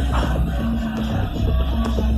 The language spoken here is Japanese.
ハハハハ!